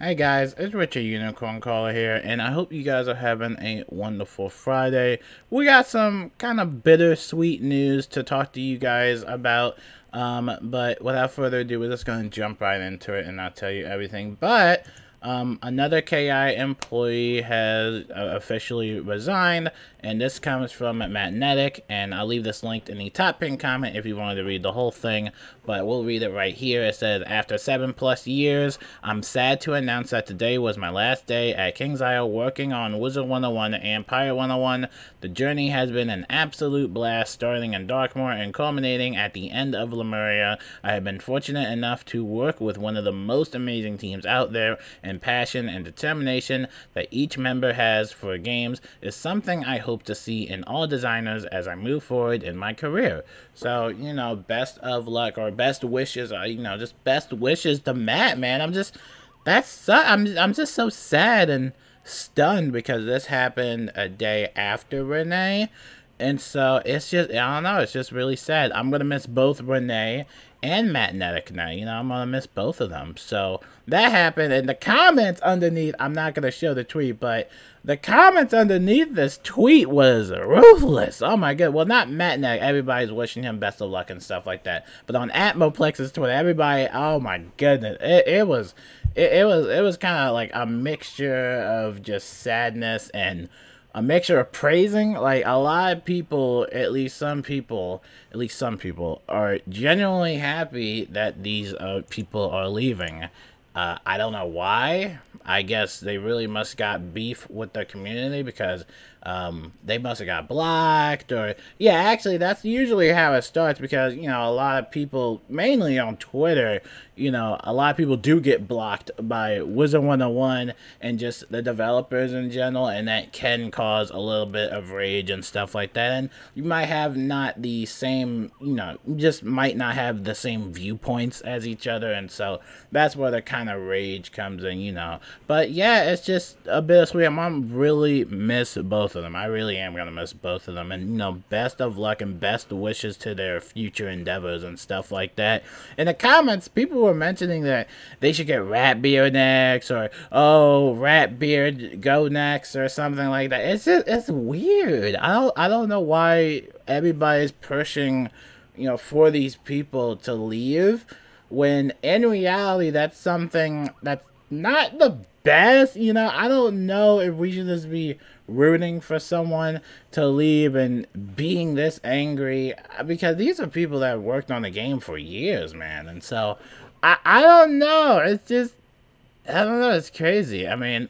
Hey guys, it's Richard Unicorn Caller here, and I hope you guys are having a wonderful Friday. We got some kind of bittersweet news to talk to you guys about, um, but without further ado, we're just going to jump right into it and I'll tell you everything. But um, another KI employee has uh, officially resigned, and this comes from Magnetic, and I'll leave this linked in the top pin comment if you wanted to read the whole thing, but we'll read it right here. It says, After seven plus years, I'm sad to announce that today was my last day at KingsIsle working on Wizard 101 and Pirate 101. The journey has been an absolute blast, starting in Darkmoor and culminating at the end of Lemuria. I have been fortunate enough to work with one of the most amazing teams out there, and and passion and determination that each member has for games is something I hope to see in all designers as I move forward in my career. So, you know, best of luck or best wishes, or, uh, you know, just best wishes to Matt, man. I'm just, that's, I'm, I'm just so sad and stunned because this happened a day after Renee. And so it's just, I don't know, it's just really sad. I'm going to miss both Renee and Magnetic now. You know, I'm going to miss both of them. So that happened. And the comments underneath, I'm not going to show the tweet, but the comments underneath this tweet was ruthless. Oh my god. Well, not Matt Magnetic. Everybody's wishing him best of luck and stuff like that. But on Atmoplex's Twitter, everybody, oh my goodness. It, it was, it, it was, it was kind of like a mixture of just sadness and a mixture of praising. Like a lot of people, at least some people, at least some people, are genuinely happy that these uh, people are leaving. Uh, I don't know why. I guess they really must got beef with the community because um, they must have got blocked or yeah. Actually, that's usually how it starts because you know a lot of people, mainly on Twitter, you know, a lot of people do get blocked by Wizard 101 and just the developers in general, and that can cause a little bit of rage and stuff like that. And you might have not the same, you know, just might not have the same viewpoints as each other, and so that's where the kind of rage comes in, you know. But yeah, it's just a bit bittersweet. I'm gonna really miss both of them. I really am gonna miss both of them, and you know, best of luck and best wishes to their future endeavors and stuff like that. In the comments, people were mentioning that they should get Ratbeard next, or oh, Ratbeard go next, or something like that. It's just it's weird. I don't I don't know why everybody's pushing, you know, for these people to leave, when in reality that's something that's not the best. You know, I don't know if we should just be rooting for someone to leave and being this angry uh, because these are people that worked on the game for years, man. And so I, I don't know. It's just I don't know. It's crazy. I mean,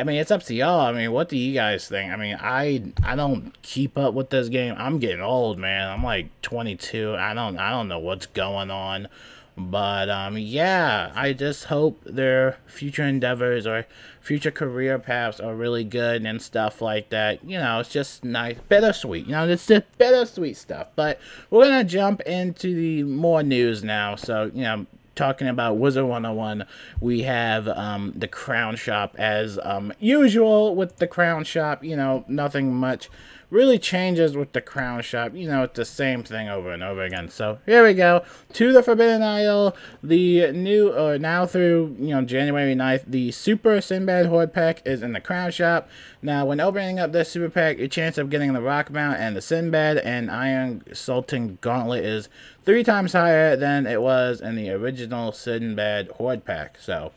I mean, it's up to y'all. I mean, what do you guys think? I mean, I I don't keep up with this game. I'm getting old, man. I'm like 22. I don't I don't know what's going on. But um, yeah, I just hope their future endeavors or future career paths are really good and stuff like that. You know, it's just nice, bittersweet. You know, it's just bittersweet stuff. But we're gonna jump into the more news now. So you know, talking about Wizard 101, we have um, the Crown Shop as um, usual with the Crown Shop. You know, nothing much really changes with the crown shop. You know, it's the same thing over and over again. So here we go. To the Forbidden Isle, the new, or uh, now through, you know, January 9th, the Super Sinbad Hoard Pack is in the crown shop. Now, when opening up this Super Pack, your chance of getting the Rock Mount and the Sinbad and Iron Sultan Gauntlet is three times higher than it was in the original Sinbad Hoard Pack. So,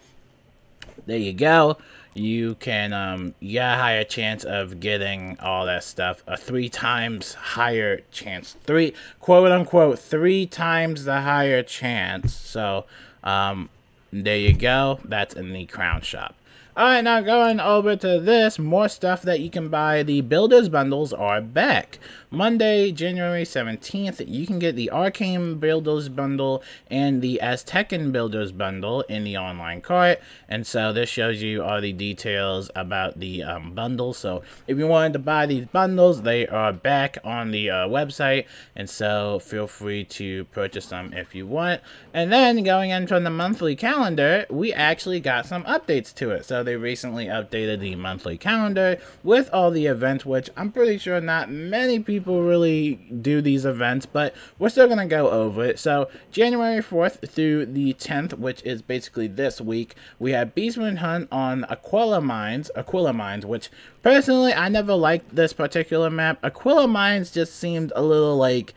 there you go. You can um you got a higher chance of getting all that stuff. A three times higher chance. Three quote unquote three times the higher chance. So um there you go. That's in the crown shop Alright, now going over to this, more stuff that you can buy. The Builders Bundles are back. Monday, January 17th, you can get the Arcane Builders Bundle and the Aztecan Builders Bundle in the online cart. And so this shows you all the details about the um, bundle. So if you wanted to buy these bundles, they are back on the uh, website. And so feel free to purchase them if you want. And then going into the monthly calendar, we actually got some updates to it. So they recently updated the monthly calendar with all the events, which I'm pretty sure not many people really do these events, but we're still going to go over it. So January 4th through the 10th, which is basically this week, we have Beastmoon Hunt on Aquila Mines, Aquila Mines, which personally I never liked this particular map. Aquila Mines just seemed a little like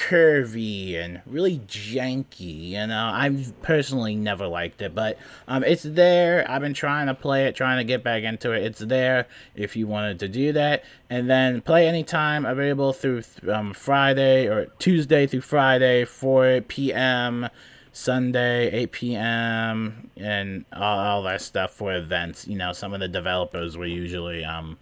curvy and really janky. You know, I've personally never liked it, but um, it's there. I've been trying to play it, trying to get back into it. It's there if you wanted to do that. And then play anytime, available through um, Friday or Tuesday through Friday, 4 p.m. Sunday, 8 p.m., and all, all, that stuff for events. You know, some of the developers were usually um,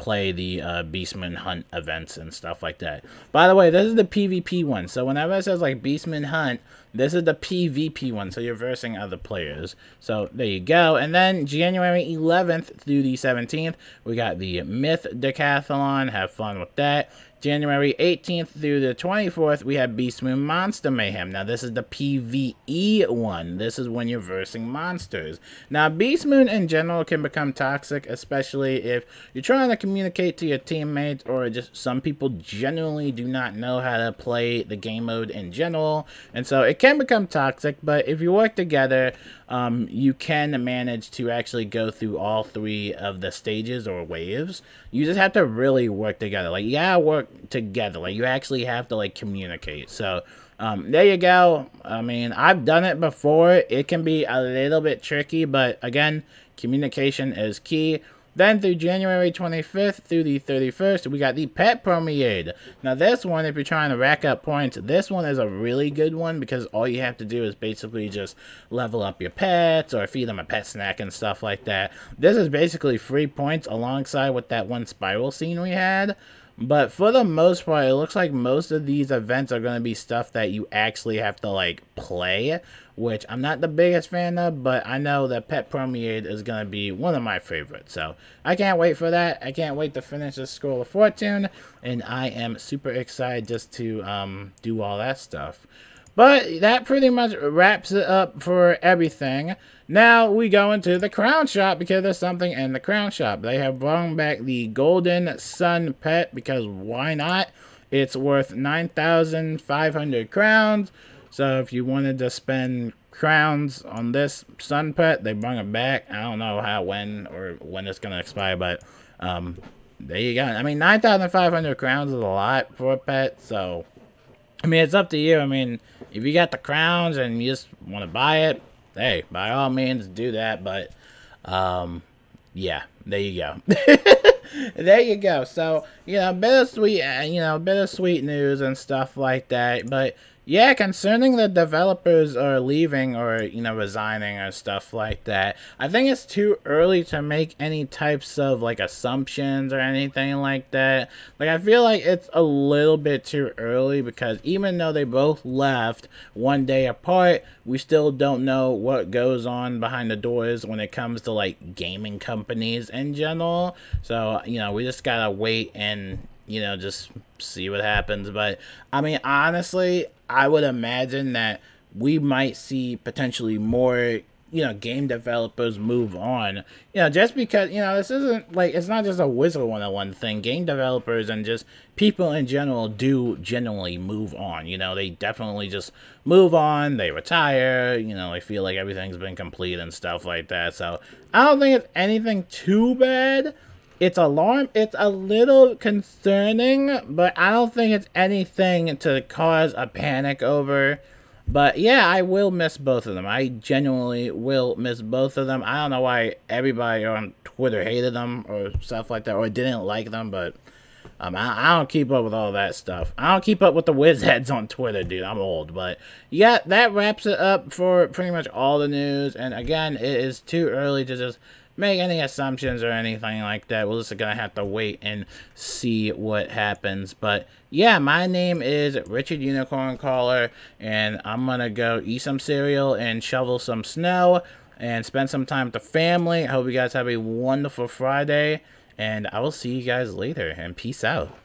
play the uh, Beastmoon Hunt events and stuff like that. By the way, this is the PvP one. So whenever it says like Beastman Hunt, this is the PvP one. So you're versing other players. So there you go. And then January 11th through the 17th, we got the Myth Decathlon. Have fun with that. January 18th through the 24th, we have Beast Moon Monster Mayhem. Now, this is the PvE one. This is when you're versing monsters. Now, Beast Moon in general can become toxic, especially if you're trying to communicate to your teammates or just some people genuinely do not know how to play the game mode in general. And so it can become toxic, but if you work together, um, you can manage to actually go through all three of the stages or waves. You just have to really work together. Like, yeah, work together. Like, you actually have to, like, communicate. So, um, there you go. I mean, I've done it before. It can be a little bit tricky, but again, communication is key. Then through January 25th through the 31st, we got the Pet Promenade. Now this one, if you're trying to rack up points, this one is a really good one because all you have to do is basically just level up your pets or feed them a pet snack and stuff like that. This is basically free points alongside with that one spiral scene we had. But for the most part, it looks like most of these events are going to be stuff that you actually have to, like, play. Which I'm not the biggest fan of, but I know that Pet Promenade is going to be one of my favorites. So, I can't wait for that. I can't wait to finish the Scroll of Fortune. And I am super excited just to um, do all that stuff. But that pretty much wraps it up for everything. Now we go into the crown shop because there's something in the crown shop. They have brought back the golden sun pet because why not? It's worth 9,500 crowns. So if you wanted to spend crowns on this sun pet, they bring it back. I don't know how, when, or when it's going to expire, but um, there you go. I mean, 9,500 crowns is a lot for a pet, so I mean, it's up to you. I mean, if you got the crowns and you just want to buy it, hey, by all means, do that. But, um, yeah, there you go. there you go. So, you know, bittersweet, uh, you know, bittersweet news and stuff like that. But yeah, concerning the developers are leaving or, you know, resigning or stuff like that, I think it's too early to make any types of, like, assumptions or anything like that. Like, I feel like it's a little bit too early because even though they both left one day apart, we still don't know what goes on behind the doors when it comes to, like, gaming companies in general. So, you know, we just gotta wait and, you know, just see what happens. But, I mean, honestly, I would imagine that we might see potentially more you know game developers move on. You know just because you know this isn't like it's not just a wizard 101 thing. Game developers and just people in general do generally move on. You know they definitely just move on they retire you know they feel like everything's been complete and stuff like that. So i don't think it's anything too bad it's alarm it's a little concerning but i don't think it's anything to cause a panic over but yeah i will miss both of them i genuinely will miss both of them i don't know why everybody on twitter hated them or stuff like that or didn't like them but um, I, I, don't keep up with all that stuff. I don't keep up with the whiz heads on Twitter, dude. I'm old. But yeah, that wraps it up for pretty much all the news. And again, it is too early to just make any assumptions or anything like that. We're just gonna have to wait and see what happens. But yeah, my name is Richard Unicorn Caller, and I'm gonna go eat some cereal and shovel some snow and spend some time with the family. I hope you guys have a wonderful Friday, and I will see you guys later. And peace out.